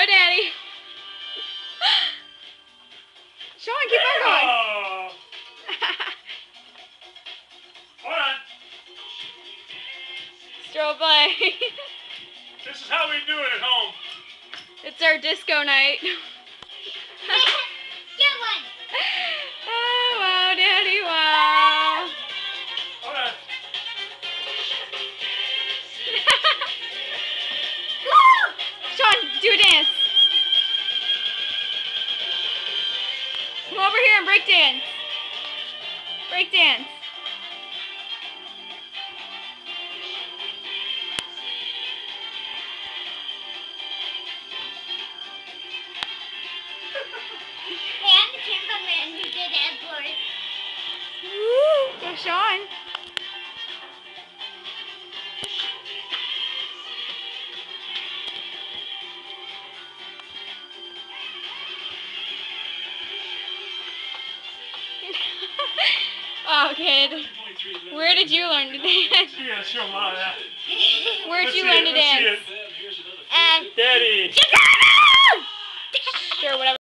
Go, Daddy. Sean, keep on going. Oh. Hold on. Stroll this is how we do it at home. It's our disco night. Come over here and break dance. Break dance. I'm the cameraman who did. Oh, kid. Where did you learn to dance? Them. Where'd you learn to dance?